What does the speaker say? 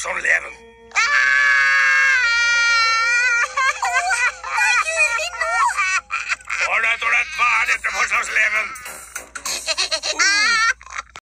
som sånn leven. Ah! Ålreit, ålreit. Hva er dette for slags leven?